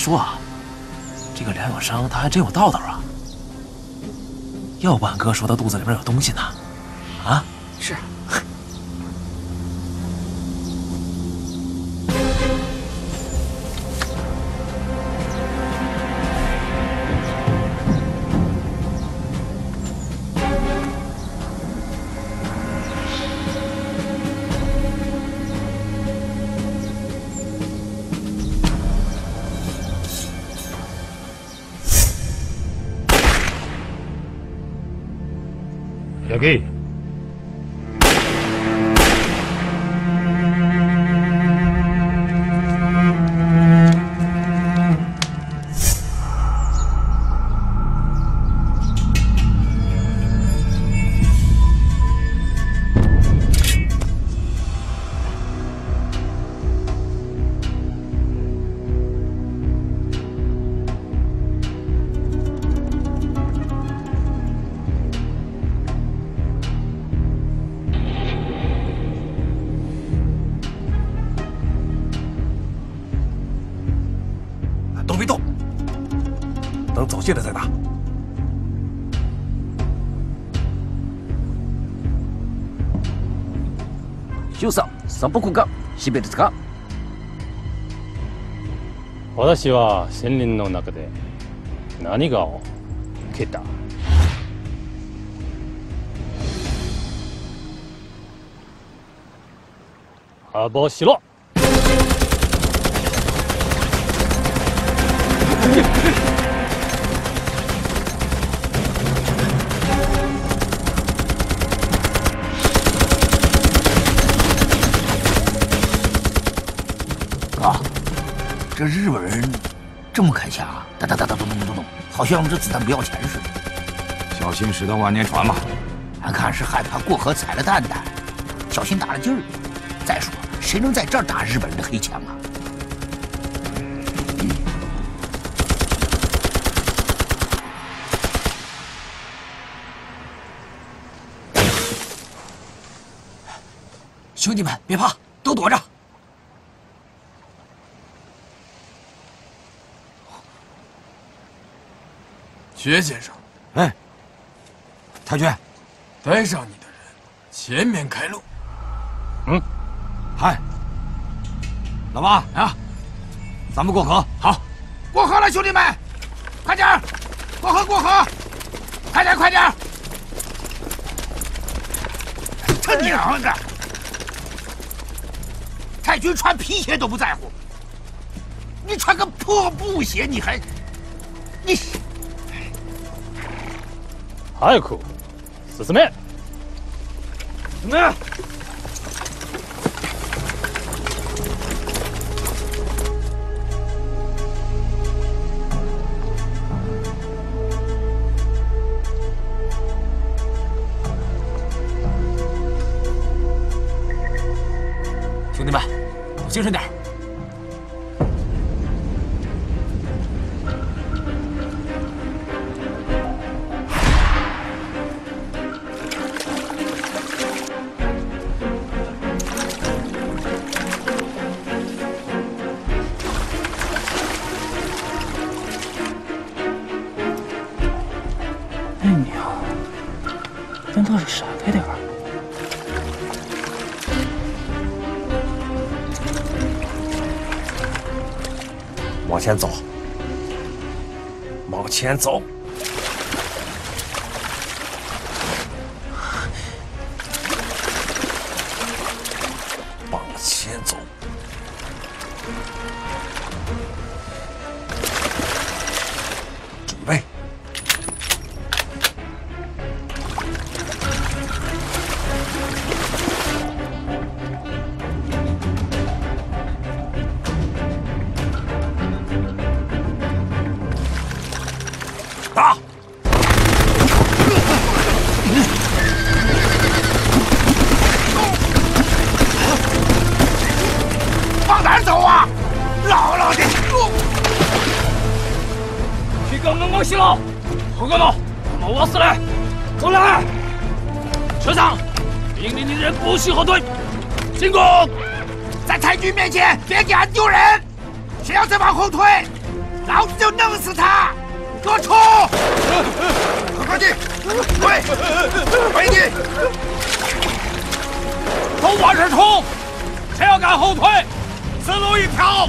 说啊，这个梁有生他还真有道道啊！要不俺哥说他肚子里面有东西呢？小 K，现在在哪？ーさん、散歩がしべでか？私は森林の中で何が起きた。暴しろ。这日本人这么开枪啊？哒哒哒哒咚咚咚咚，好像我们这子弹不要钱似的。小心驶得万年船嘛。俺看是害怕过河踩了蛋蛋，小心打了劲儿。再说，谁能在这儿打日本人的黑枪啊？兄弟们，别怕，都躲着。薛先生，哎，太君，带上你的人，前面开路。嗯，嗨，老八啊，咱们过河。好，过河了，兄弟们，快点儿，过河过河，快点快点！他娘的！太君穿皮鞋都不在乎，你穿个破布鞋，你还早く進め那兄弟们，精神点前走。车长，命令你的人不许后退，进攻！在太君面前别给俺丢人，谁要再往后退，老子就弄死他！给我冲！快进，快，快进！都往上冲！谁要敢后退，死路一条！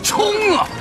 冲啊！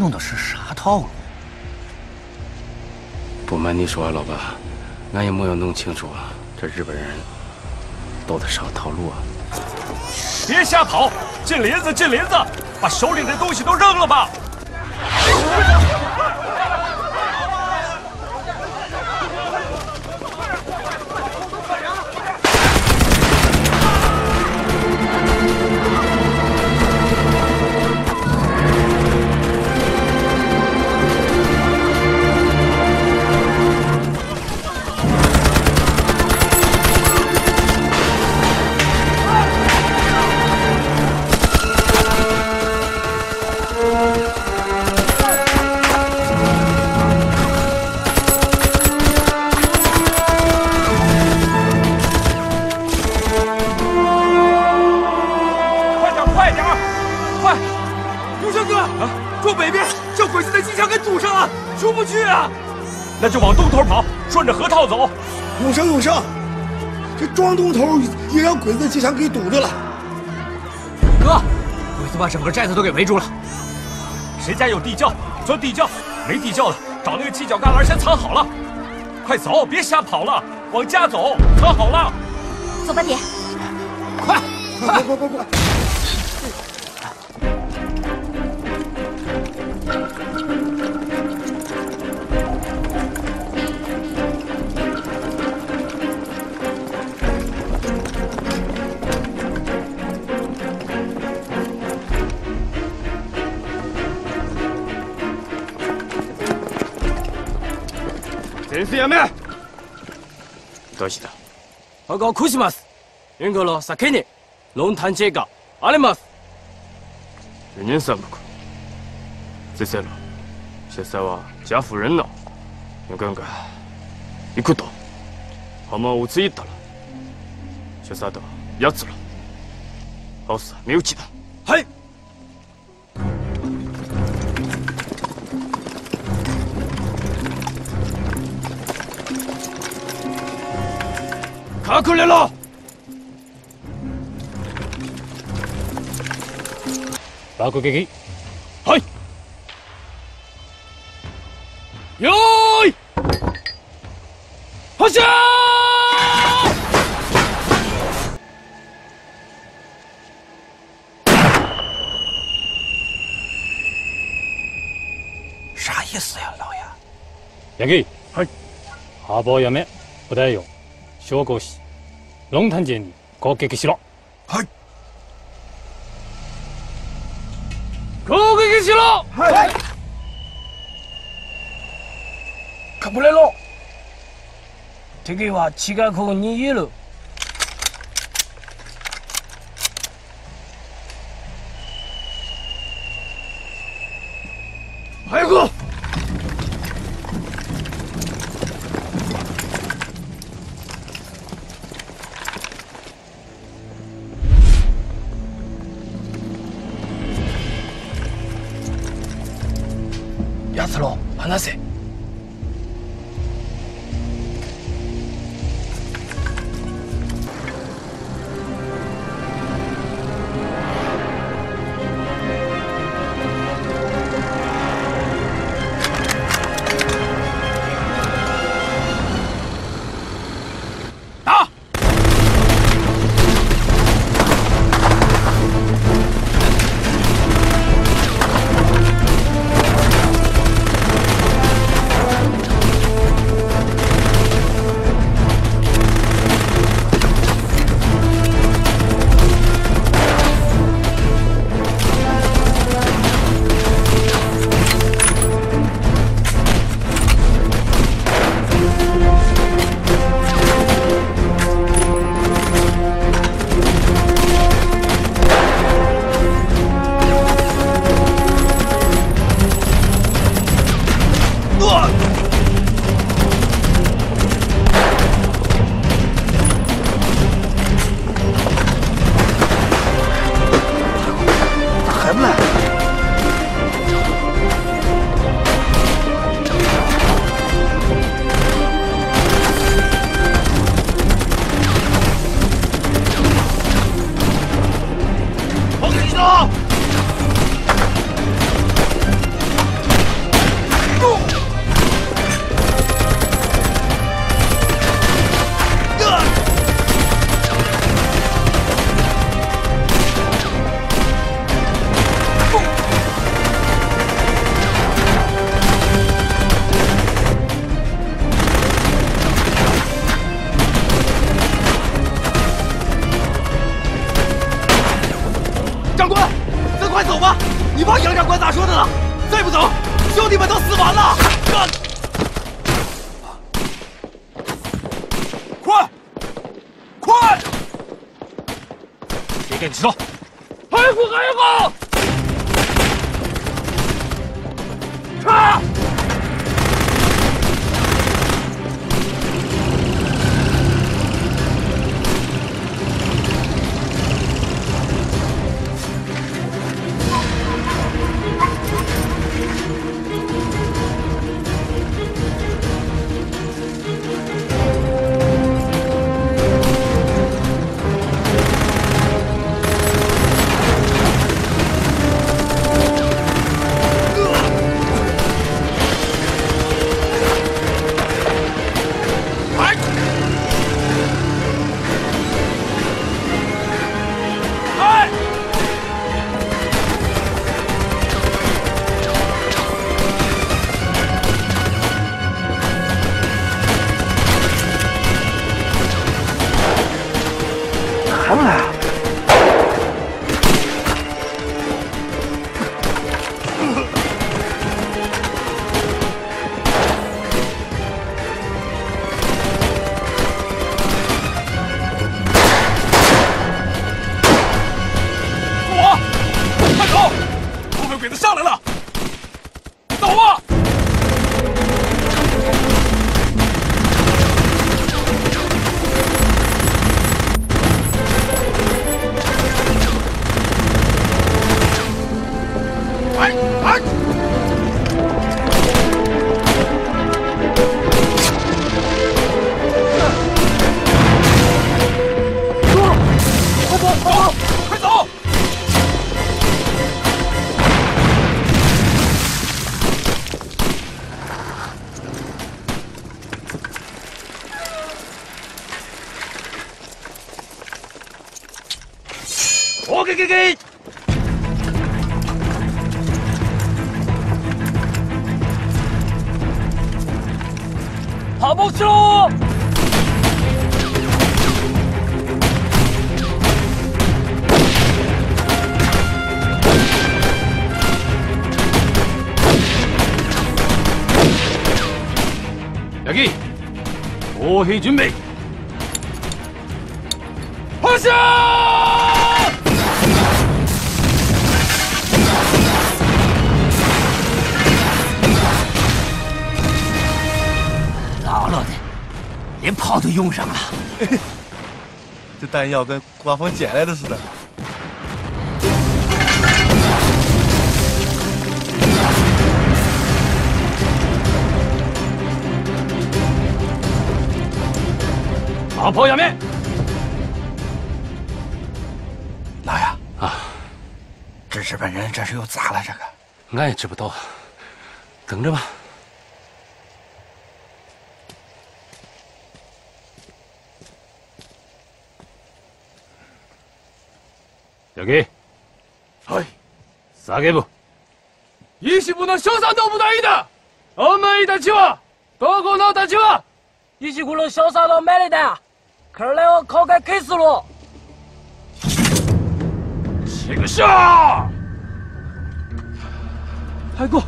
弄的是啥套路？不瞒你说啊，老爸，俺也没有弄清楚啊这日本人都的啥套路啊！别瞎跑，进林子，进林子，把手里的东西都扔了吧！快顺着河套走。永生，永生，这庄东头也让鬼子的机枪给堵着了。哥，鬼子把整个寨子都给围住了。谁家有地窖，钻地窖；没地窖的，找那个犄角旮旯先藏好了。快走，别瞎跑了，往家走，藏好了。走吧，爹。快，快快快快！先生やめどうした？報告こします。援護の先に論探知があります。ユニさんか先生の。先生はジャフルンの。ユンゴ行くと。浜をついたら。先生と奴ら。ハウス身内だ。はい。隠れろ爆撃はいよーい発射啥意思呀，老爷？八木はい幅をやめお題を 昇降しロンタンジェに攻撃しろはい攻撃しろはい隠れろ敵は近くにいる。話せ再不走，兄弟们都死完了！干！快，快！别跟你说，还有个，还有上来了。走啊。 바보스러워! 여기! 오해 준비! 화장! 连炮都用上了。这弹药跟刮风捡来的似的。好炮压面。老爷啊，这日本人这是又咋了？这个俺也知不道，等着吧。ヤギはい叫ぶ石部の所作都不大いだお前たちはどこのたちは一起了潇洒到买了的，可是来我考开开死了。这个下太过。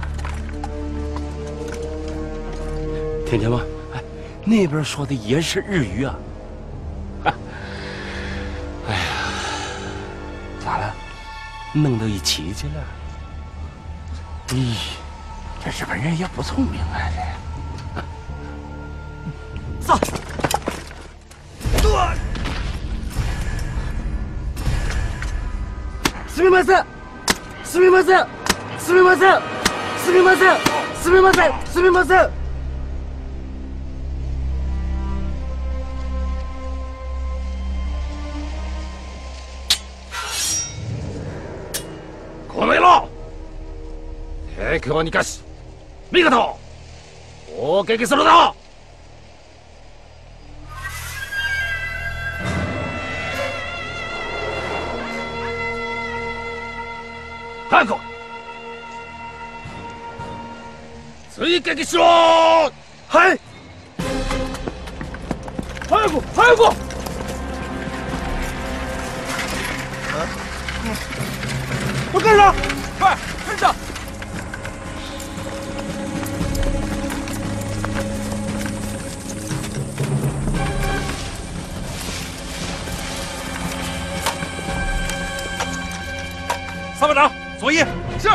听见吗？哎，那边说的也是日语啊。 弄到一起去了？咦，这日本人也不聪明啊！走。すみません。すみません。すみません。すみません。すみません。すみません。 にし。見事！大け追撃しろ！はい！早く早く分かるな？参谋长，左翼。是。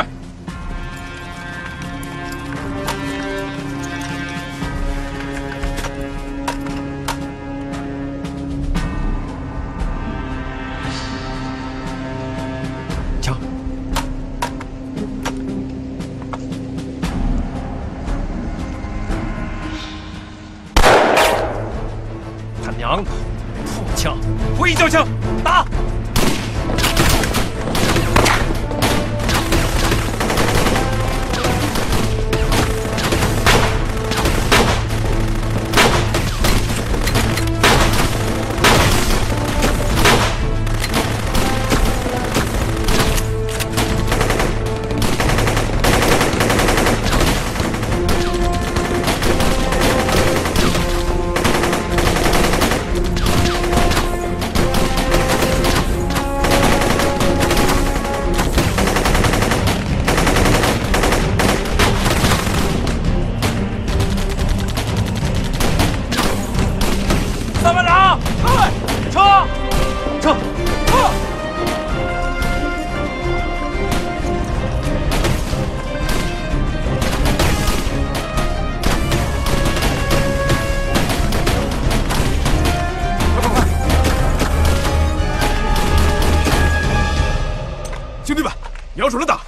瞄准了打，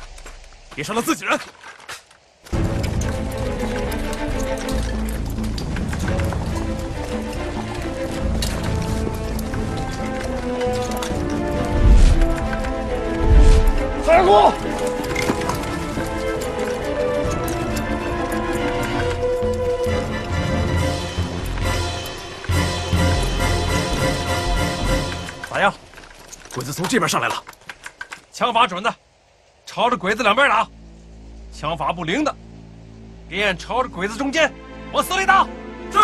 别伤了自己人。二姑，咋样？鬼子从这边上来了，枪法准的，朝着鬼子两边打；枪法不灵的，便朝着鬼子中间往死里打。是。